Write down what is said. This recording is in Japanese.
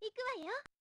行くわよ。